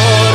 Oh.